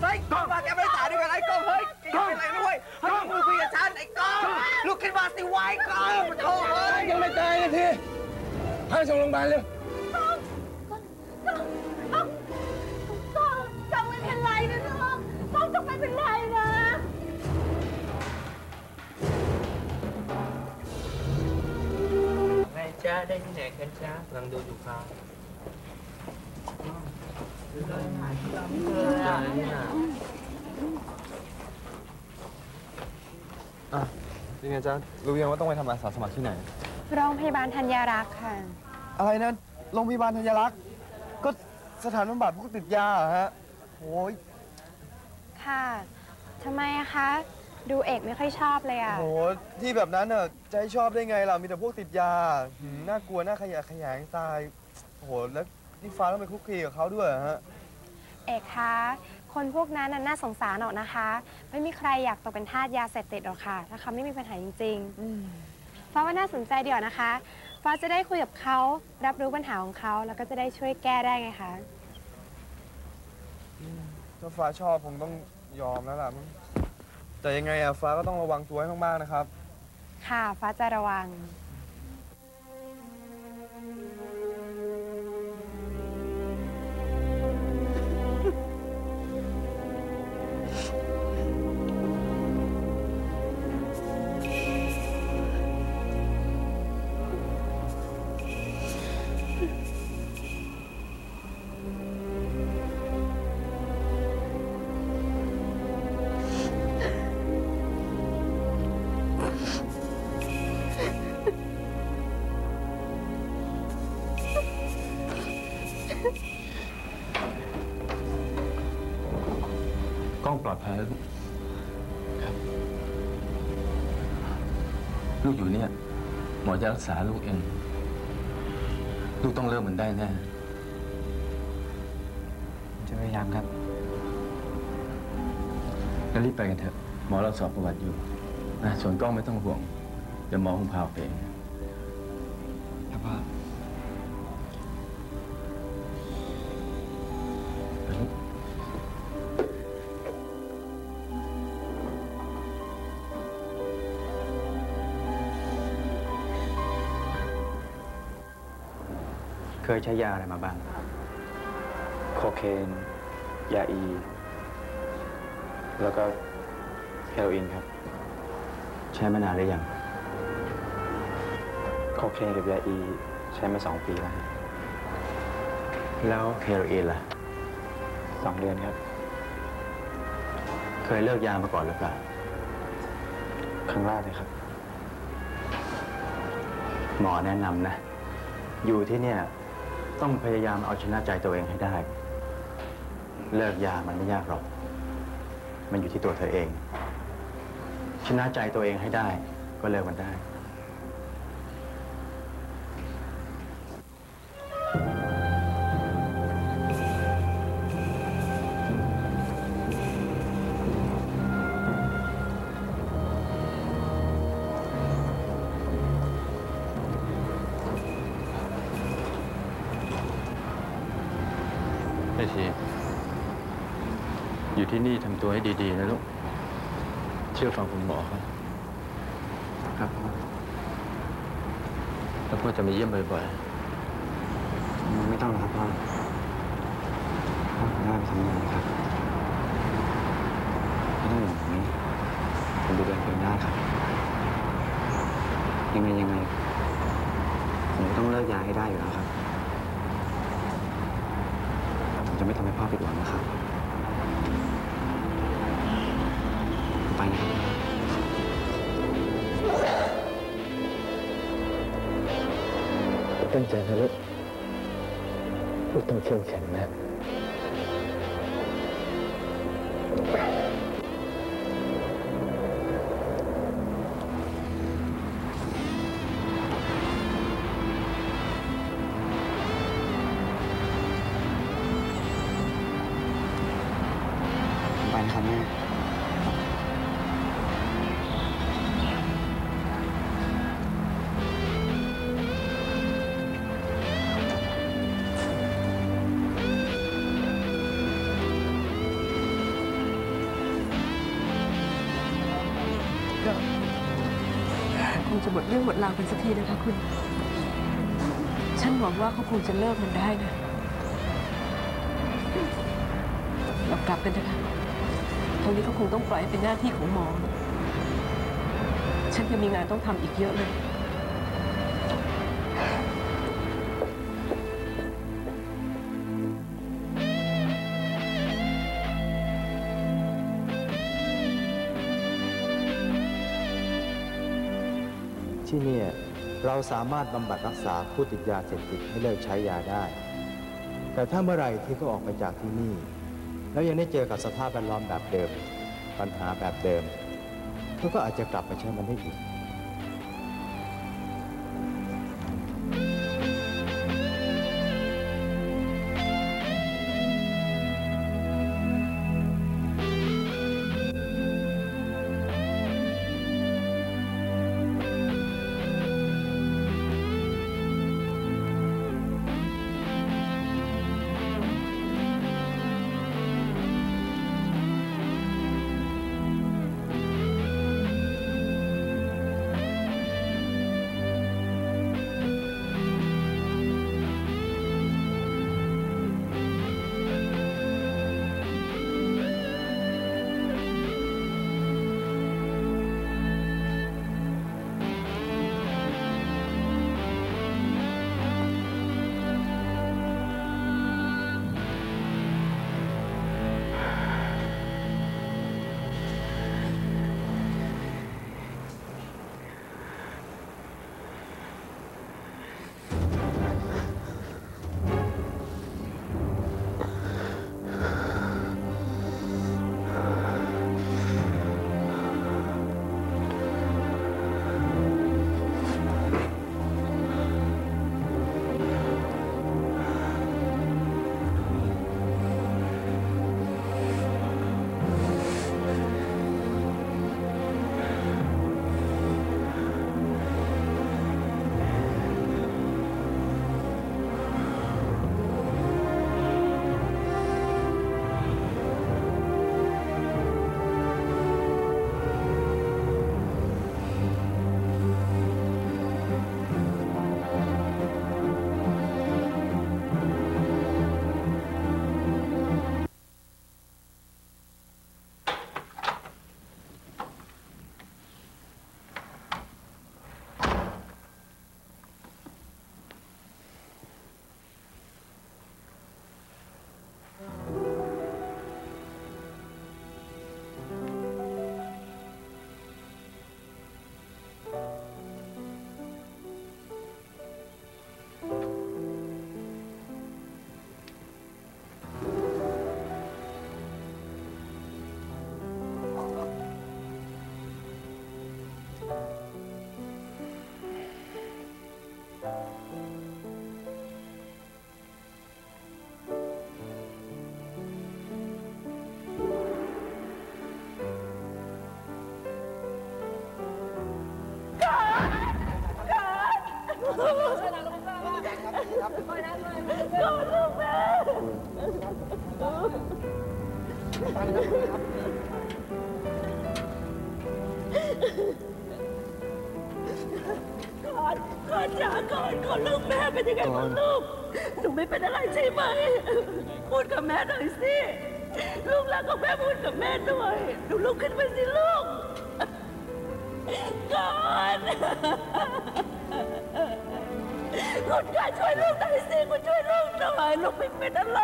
เฮ้ยกล้องพาแกไปรักษาด้วยกันไอ้กล้องเฮ้ยแกจะเป็นอะไรนะเว้ยเฮ้ยมึงคุยกับฉันไอ้กล้องลุกขึ้นมาสิไวะไอ้กล้องโธ่เฮ้ยยังไม่ตายนะทีพาส่งโรงพยาบาลเร็วต้องต้องไม่เป็นไรนะน้องต้องต้องไม่เป็นไรนะไงจ้าได้ที่ไหนกันจ้ากำลังดูอยู่ครับ อะเป็นไงจ๊ะรู้ยังว่าต้องไปทำอาสาสมัครที่ไหน โรงพยาบาลธัญรักษ์ค่ะ อะไรนะโรงพยาบาลธัญรักษ์ก็สถานบำบัดพวกติดยาเหรอฮะโอ้ยค่ะทำไมอะคะ ดูเอกไม่ค่อยชอบเลยอะโหที่แบบนั้นเน่ะจะให้ชอบได้ไงล่ะมีแต่พวกติดยาหืมน่ากลัวน่าขยะแขยงตายโหแล้ว นี่ฟ้าต้องไปคุกคีกับเขาด้วยเหรอฮะ เอกคะ คนพวกนั้นน่ะน่าสงสารหรอกนะคะ ไม่มีใครอยากตกเป็นทาสยาเสพติดหรอกค่ะ ถ้าเขาไม่มีปัญหาจริงๆฟ้าว่าน่าสนใจเดียวนะคะ ฟ้าจะได้คุยกับเขารับรู้ปัญหาของเขาแล้วก็จะได้ช่วยแก้ได้ไงคะ ถ้าฟ้าชอบคงต้องยอมแล้วล่ะมั้งแต่ยังไงอะฟ้าก็ต้องระวังตัวให้มากๆนะครับ ค่ะ ฟ้าจะระวัง แล้วลูกลูกอยู่เนี่ย หมอจะรักษาลูกเอง ลูกต้องเลิกมันได้แน่จะพยายามครับงั้นรีบไปกันเถอะ หมอเราสอบประวัติอยู่นะส่วนกล้องไม่ต้องห่วง เดี๋ยวหมอคงพาออกไปเอง เคยใช้ยาอะไรมาบ้าง โคเคน ยาอี แล้วก็เฮโรอีนครับ ใช้มานานหรือยัง โคเคนกับยาอี ใช้มาสองปีแล้วฮะแล้วเฮโรอีนล่ะสองเดือนครับ เคยเลิกยามาก่อนหรือเปล่า ครั้งแรกเลยครับ หมอแนะนำนะ อยู่ที่เนี่ย ต้องพยายามเอาชนะใจตัวเองให้ได้ เลิกยามันไม่ยากหรอก มันอยู่ที่ตัวเธอเอง ชนะใจตัวเองให้ได้ ก็เลิกมันได้ อยู่ที่นี่ทำตัวให้ดี ๆ นะลูก เชื่อฟังคุณหมอครับ ครับพ่อแล้วพ่อจะมาเยี่ยมบ่อยไม่ต้องหรอกครับพ่อพ่อขอหน้าไปทำงานนะครับไม่ต้องห่วงผมผมดูแลตัวเองได้ครับ ยังไงยังไง ผมก็ต้องเลิกยาให้ได้อยู่แล้วครับ ตั้งใจนะลูกลูกต้องเข้มแข็งนะ หวังว่าเขาคงจะเลิกมันได้นะ เรากลับกันเถอะค่ะทางนี้ก็คงต้องปล่อยให้เป็นหน้าที่ของหมอ ฉันยังมีงานต้องทำอีกเยอะเลยที่นี่ เราสามารถบำบัดรักษาผู้ติดยาเสพติดให้เลิกใช้ยาได้ แต่ถ้าเมื่อไหร่ที่เขาออกไปจากที่นี่ แล้วยังได้เจอกับสภาพแวดล้อมแบบเดิม ปัญหาแบบเดิมเขาก็อาจจะกลับมาใช้มันได้อีก เป็นยังไงบ้างลูก หนูไม่เป็นอะไรใช่ไหม พูดกับแม่หน่อยสิ ลูกรักของแม่พูดกับแม่หน่อยหนูลุกขึ้นมาสิลูกก่อนคุณกาช่วยลูกหน่อยสิคุณช่วยลูกหน่อยลูกไม่เป็นอะไร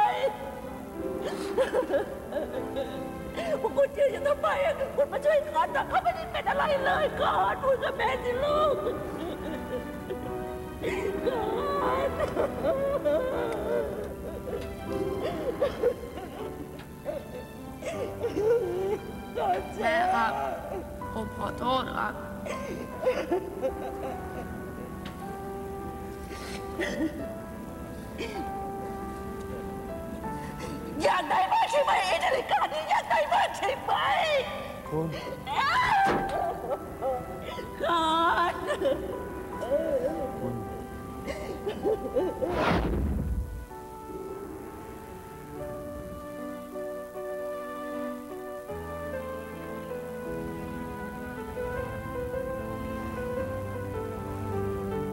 พวกคุณยืนอยู่ทำไมอะคุณมาช่วยก่อนน่อยเขาไม่ได้เป็นอะไรเลยก่อนพูดกับแม่สิลูก ก่อนแม่ครับผมขอโทษ คุ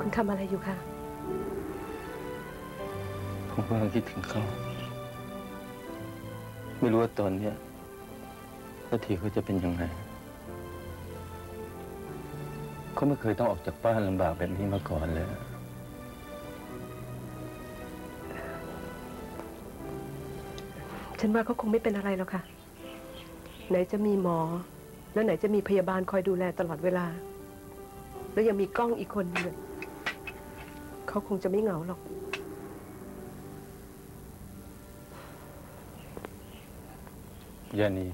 ณทำอะไรอยู่คะผมกำลังคิดถึงเขา ไม่รู้ว่าตอนเนี้ยนาทีเขาจะเป็นยังไงเขาไม่เคยต้องออกจากบ้านลำบากแบบนี้มาก่อนเลย ฉันว่าเขาคงไม่เป็นอะไรหรอกค่ะ ไหนจะมีหมอ แล้วไหนจะมีพยาบาลคอยดูแลตลอดเวลา แล้วยังมีกล้องอีกคนหนึงเขาคงจะไม่เหงาหรอก ยานี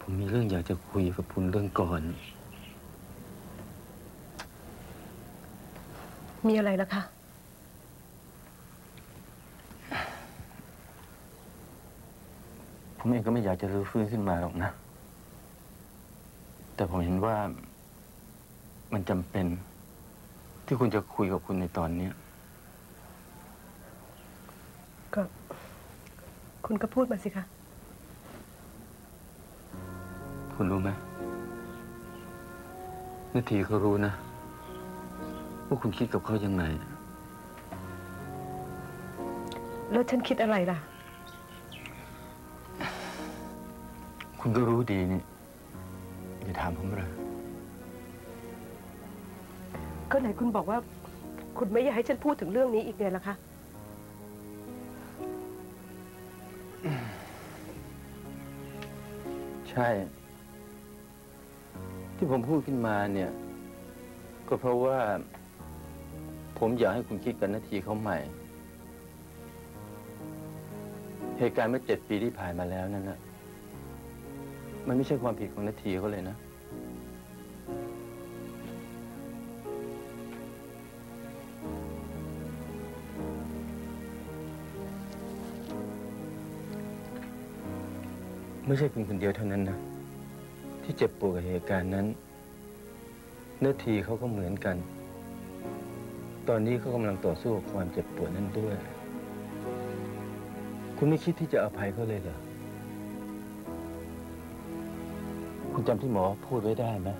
ผมมีเรื่องอยากจะคุยกับคุณเรื่องก่อน มีอะไรล่ะคะผมเองก็ไม่อยากจะรื้อฟื้นขึ้นมาหรอกนะ แต่ผมเห็นว่ามันจำเป็น ที่คุณจะคุยกับคุณในตอนเนี้ยก็ คุณก็พูดมาสิคะ คุณรู้ไหมนาทีเขารู้นะว่าคุณคิดกับเขายังไง แล้วฉันคิดอะไรล่ะ คุณก็รู้ดีนี่อย่าถามผมเลยก็ไหนคุณบอกว่า คุณไม่อยากให้ฉันพูดถึงเรื่องนี้อีกไงล่ะคะใช่ ที่ผมพูดขึ้นมาเนี่ย ก็เพราะว่า ผมอยากให้คุณคิดกับนาทีเขาใหม่ เหตุการณ์เมื่อเจ็ดปีที่ผ่านมาแล้วนั่นนะมันไม่ใช่ความผิดของนาทีเขาเลยนะ ไม่ใช่คุณคนเดียวเท่านั้นนะ ที่เจ็บปวดกับเหตุการณ์นั้นเนื้อทีเขาก็เหมือนกัน ตอนนี้เขากำลังต่อสู้กับความเจ็บปวดนั้นด้วย คุณไม่คิดที่จะอภัยเขาเลยเหรอ คุณจำที่หมอพูดไว้ได้ไหม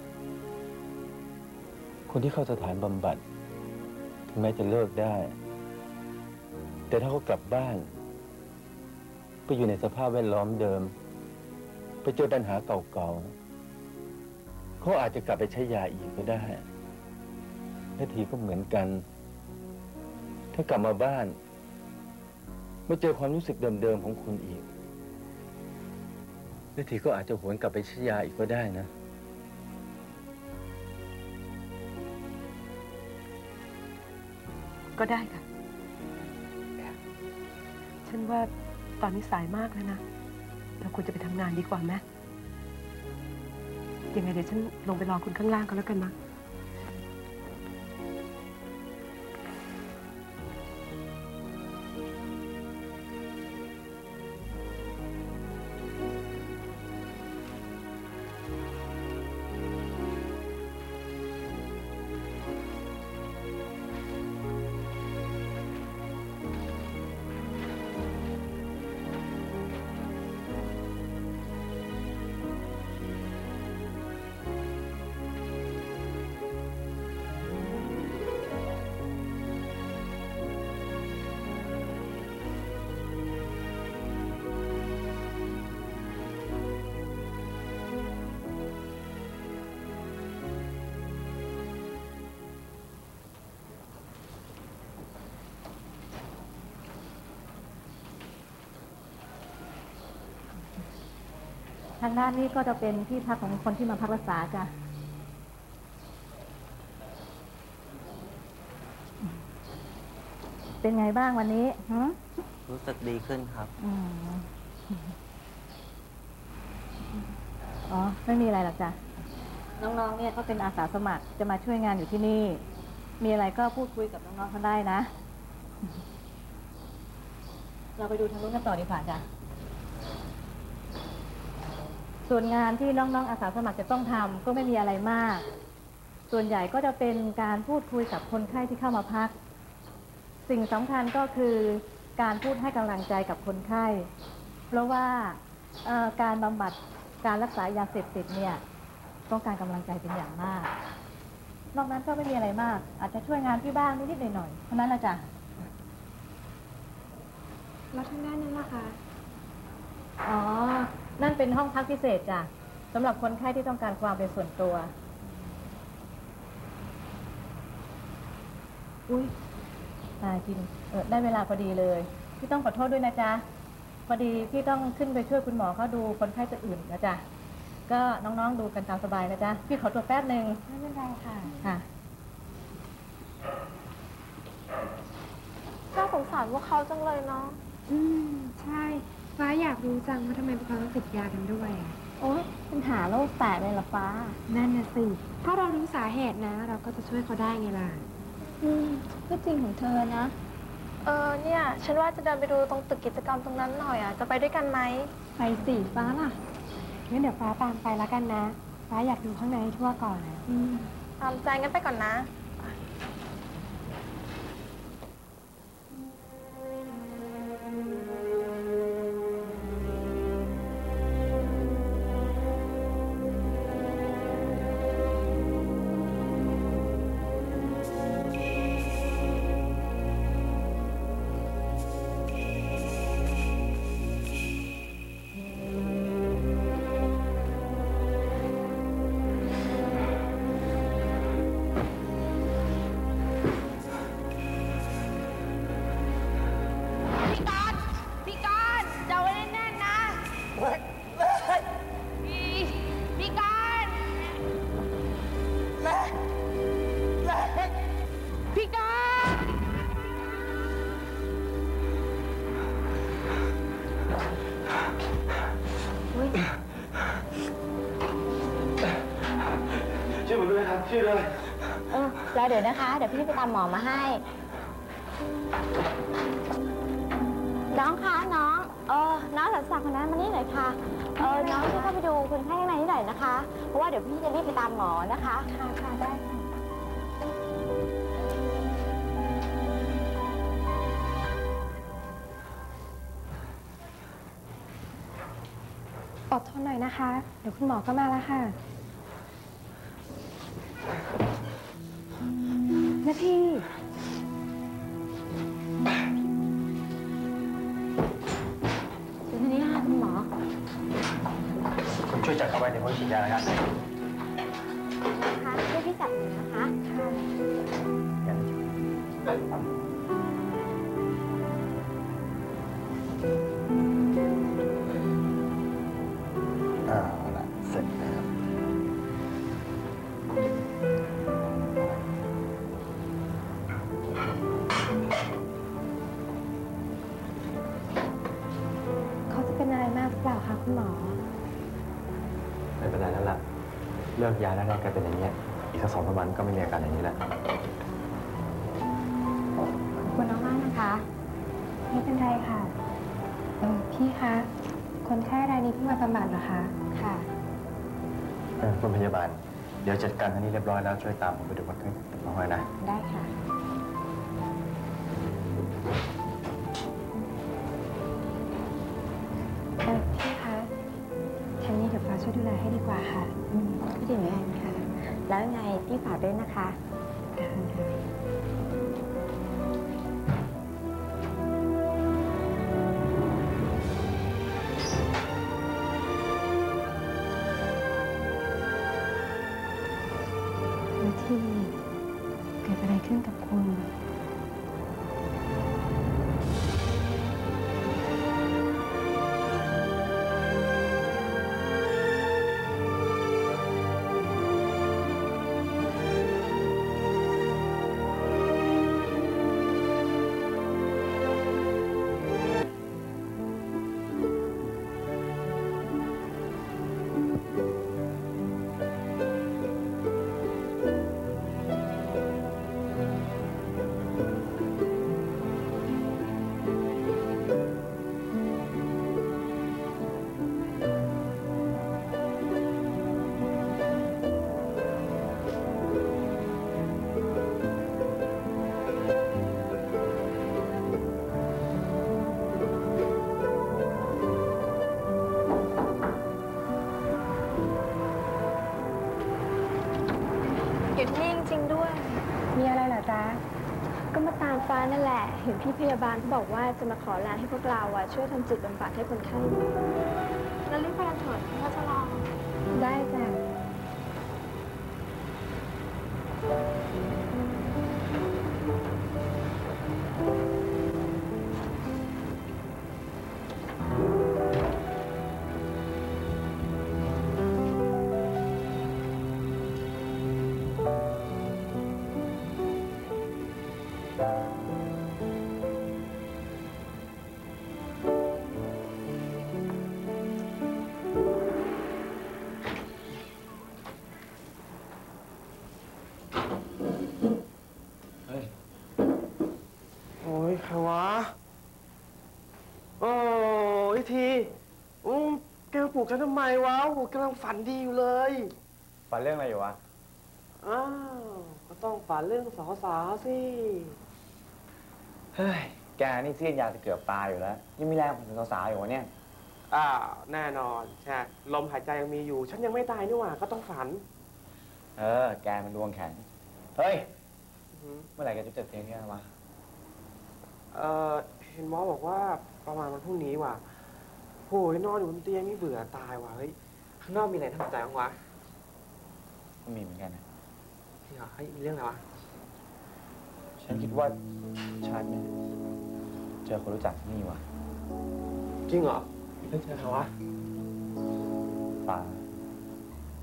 คนที่เข้าสถานบำบัดถึงแม้จะเลิกได้ แต่ถ้าเขากลับบ้าน ไปอยู่ในสภาพแวดล้อมเดิม ไปเจอปัญหาเก่าๆ เขาอาจจะกลับไปใช้ยาอีกก็ได้นาทีก็เหมือนกัน ถ้ากลับมาบ้านมาเจอความรู้สึกเดิมๆของคุณอีกนาทีก็อาจจะหวนกลับไปใช้ยาอีกก็ได้นะ ก็ได้ค่ะ ฉันว่าตอนนี้สายมากแล้วนะ เราควรจะไปทำงานดีกว่าไหม ยังไงเดี๋ยวฉันลงไปรอคุณข้างล่างก็แล้วกันนะางด้านนี้ก็จะเป็นที่พักของคนที่มาพักรักษาจ้ะเป็นไงบ้างวันนี้ฮะรู้สึกดีขึ้นครับ อืมอ๋อ ไม่มีอะไรหรอกจ้ะ น้องๆ เนี่ยเขาเป็นอาสาสมัครจะมาช่วยงานอยู่ที่นี่ มีอะไรก็พูดคุยกับน้องๆเขาได้นะ เราไปดูทางนู้นกันต่อดีกว่าจ้ะ ส่วนงานที่น้องๆอาสาสมัครจะต้องทำก็ไม่มีอะไรมาก ส่วนใหญ่ก็จะเป็นการพูดคุยกับคนไข้ที่เข้ามาพัก สิ่งสำคัญก็คือการพูดให้กำลังใจกับคนไข้ เพราะว่าเอ่อการบำบัดการรักษายาเสพติดเนี่ยต้องการกำลังใจเป็นอย่างมาก นอกนั้นก็ไม่มีอะไรมาก อาจจะช่วยงานที่บ้านนิดๆหน่อยๆเท่านั้นแหละจ้ะแล้วทางด้านนั้นล่ะคะ อ๋อ นั่นเป็นห้องพักพิเศษจ้ะสำหรับคนไข้ที่ต้องการความเป็นส่วนตัว อุ้ยตายจริงเออได้เวลาพอดีเลย พี่ต้องขอโทษด้วยนะจ๊ะ พอดีพี่ต้องขึ้นไปช่วยคุณหมอเขาดูคนไข้ตัวอื่นนะจ๊ะ ก็น้องๆดูกันตามสบายนะจ๊ะ พี่ขอตัวแป๊บหนึ่งไม่เป็นไรค่ะ ค่ะน่าสงสารพวกเขาจังเลยเนาะ อืม ใช่ ฟ้าอยากรู้จังว่าทำไมพวกเขาต้องติดยากันด้วยอะโอ๊ยปัญหาโรคแตกเลยละฟ้า นั่นน่ะสิ ถ้าเรารู้สาเหตุนะ เราก็จะช่วยเขาได้ไงล่ะ อืมก็จริงของเธอนะ เออเนี่ย ฉันว่าจะเดินไปดูตรงตึกกิจกรรมตรงนั้นหน่อยอะ จะไปด้วยกันไหม ไปสิฟ้าล่ะ งั้นเดี๋ยวฟ้าตามไปแล้วกันนะ ฟ้าอยากดูข้างในให้ทั่วก่อนนะ ตามใจงั้นไปก่อนนะ เดี๋ยวนะคะ เดี๋ยวพี่ไปตามหมอมาให้ น้องคะน้องเออน้องหลังจากคนนั้นมานี่หน่อยค่ะเออน้องช่วยเข้าไปดูคนไข้ข้างในให้หน่อยนะคะ เพราะว่าเดี๋ยวพี่จะรีบไปตามหมอนะคะค่ะค่ะได้อดทนหน่อยนะคะ เดี๋ยวคุณหมอก็มาแล้วค่ะ นาทีเดี๋ยวทีนี้ค่ะคุณหมอ คุณช่วยจัดเอาไว้ในห้องฉีดยานะครับ ยาแล้วแรกกันเป็นอย่างเงี้ยอีกสักสองสามวันก็ไม่มีอาการอย่างนี้แล้วขอบคุณน้องมากนะคะ ไม่เป็นไรค่ะเออพี่คะคนไข้รายนี้เพิ่งมาบำบัดเหรอคะค่ะเออคุณพยาบาล เดี๋ยวจัดการทันนี้เรียบร้อยแล้วช่วยตามผมไปดูคนไข้น้องหน่อยนะ ได้ค่ะ นะคะ เห็นพี่พยาบาลเขาบอกว่าจะมาขอลาให้พวกเราอะช่วยทำจิตบำบัดให้คนไข้แล้วรีบไปกันเถิดพ่อจะรอ กมาปลุกฉันทำไมวะโอ้โหกำลังฝันดีอยู่เลยฝันเรื่องอะไรอยู่วะ อ้าวก็ต้องฝันเรื่องสาวสาวๆสิเฮ้ย แกนี่เสี้ยนยาจะเกือบตายอยู่แล้ว ยังมีแรงถึงสาวๆอยู่วะเนี่ย อ้าวแน่นอนใช่ลมหายใจยังมีอยู่ ฉันยังไม่ตายนี่หว่าก็ต้องฝัน เออ แกมันดวงแข็ง เฮ้ย อือหือเมื่อไหร่แกจะจดเพลงนี้วะเออเห็นหมอบอกว่าประมาณวันพรุ่งนี้ว่ะ โหยนอนอยู่บนเตียงนี่เบื่อตายว่ะเฮ้ยข้างนอกมีอะไรทำใจบ้างวะก็มีเหมือนกันนะจริงเหรอเฮ้ยมีเรื่องอะไรวะฉันคิดว่าฉันเนี่ยเจอคนรู้จักที่นี่วะจริงเหรอเฮ้ยเจอใครวะป่า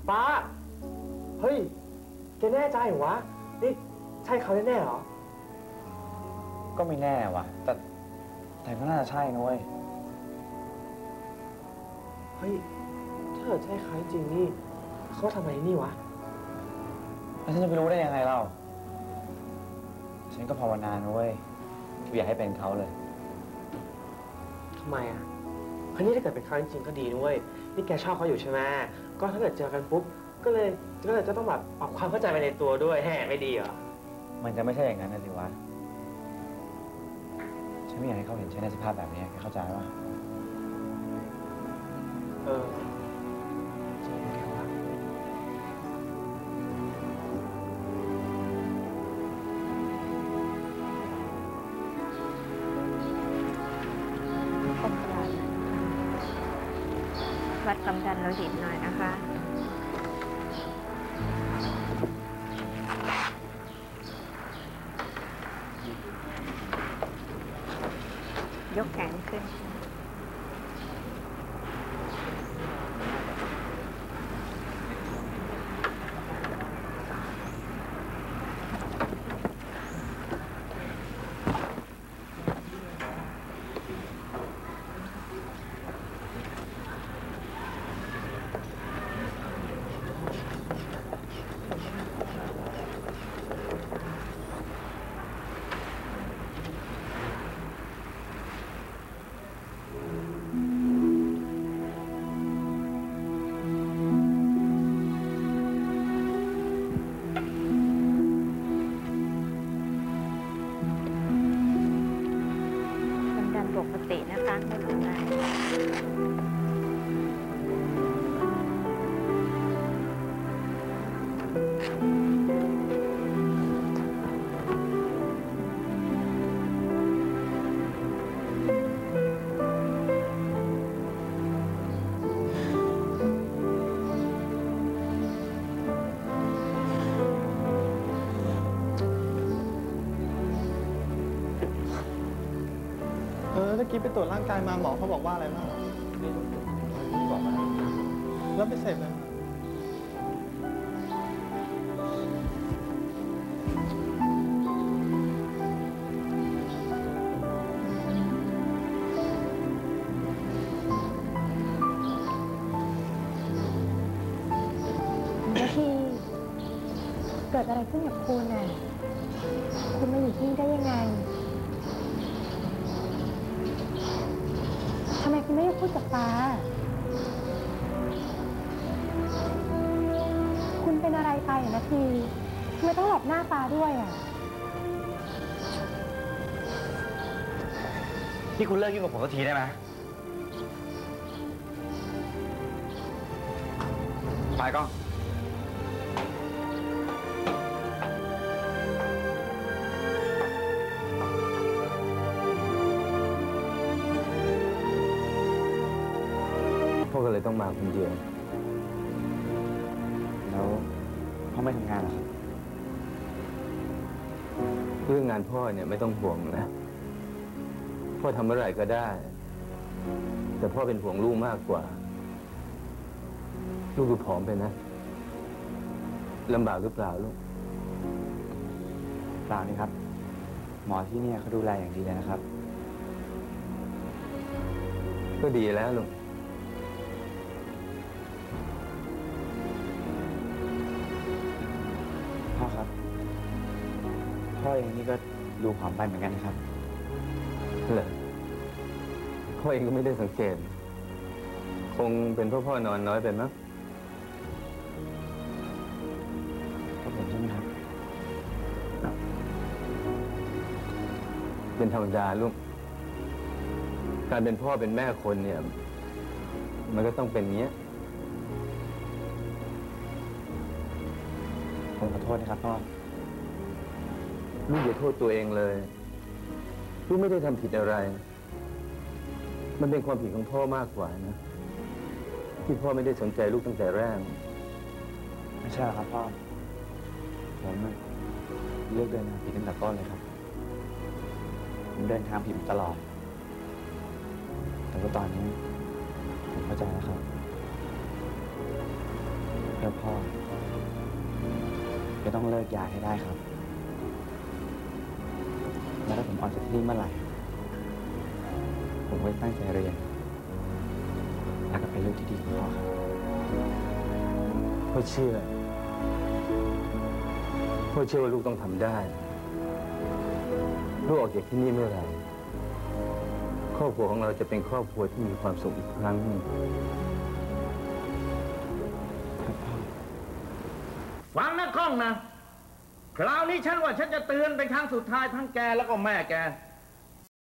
ป้าเฮ้ยแกแน่ใจเหรอวะนี่ใช่เขาแน่ๆเหรอก็ไม่แน่วะแต่แต่ก็น่าจะใช่นะเว้ย เฮ้ยถ้าเกิดใช่เขาจริงนี่เขาทำอะไรนี่วะ แล้วฉันจะไปรู้ได้ยังไงเล่า ฉันก็ภาวนานะเว้ยที่อยากให้เป็นเขาเลย ทำไมอะเฮ้ยนี่ถ้าเกิดเป็นเขาจริงๆก็ดีด้วยนี่แกชอบเขาอยู่ใช่ไหมก็ถ้าเกิดเจอกันปุ๊บก็เลยก็เลยจะต้องแบบปรับความเข้าใจไปในตัวด้วยแฮ่ไม่ดีเหรอ มันจะไม่ใช่อย่างนั้นนะสิวะ ฉันไม่อยากให้เขาเห็นฉันในสภาพแบบนี้แกเข้าใจปะ เออจริงแกวะคมตลาดวัดความดันโลหิตหน่อยนะคะย เออเมื่อกี้ไปตรวจร่างกายมาหมอเขาบอกว่าอะไรบ้างแล้วไปเสพอะไร อะนะทีทำไมต้องหลับหน้าตาด้วยอะ ที่คุณเลิกยุ่งกับผมสักทีได้ไหมไปก้อง พวกก็เลยต้องมาคนเดียวานพ่อเนี่ยไม่ต้องห่วงนะ พ่อทำเมื่อไหร่ก็ได้ แต่พ่อเป็นห่วงลูกมากกว่า ลูกดูผอมไปนะลำบากหรือเปล่าลูกเปล่านี่ครับ หมอที่เนี่ยเขาดูแลอย่างดีเลยนะครับ ก็ดีแล้วลูกพ่อครับ พ่อเองนี่ก็ดูผอมไปเหมือนกันนะครับ เหรอพ่อเองก็ไม่ได้สังเกต คงเป็นเพ่อพ่อนอนน้อยไปมั้งก็ผมใช่ไหมครับ เป็นธรรมดาลูก การเป็นพ่อเป็นแม่คนเนี่ย มันก็ต้องเป็นเงี้ย ผมขอโทษนะครับพ่อ ลูกอย่าโทษตัวเองเลย ลูกไม่ได้ทำผิดอะไร มันเป็นความผิดของพ่อมากกว่านะ ที่พ่อไม่ได้สนใจลูกตั้งแต่แรก ไม่ใช่หรอกครับพ่อ ผมน่ะเลือกเดินทางผิดตั้งแต่ต้นเลยครับ ผมเดินทางผิดมาตลอด แต่ว่าตอนนี้ ผมเข้าใจแล้วครับเพื่อพ่อจะต้องเลิกยาให้ได้ครับ แล้วถ้าผมออกจากที่นี่เมื่อไหร่ ผมก็จะตั้งใจเรียน แล้วก็เป็นลูกที่ดีของพ่อครับพ่อเชื่อพ่อเชื่อว่าลูกต้องทำได้ ลูกออกจากที่นี่เมื่อไหร่ ครอบครัวของเราจะเป็นครอบครัวที่มีความสุขอีกครั้งหนึ่งฟังนะกล้องนะ คราวนี้ฉันว่าฉันจะเตือนเป็นครั้งสุดท้ายทั้งแกแล้วก็แม่แก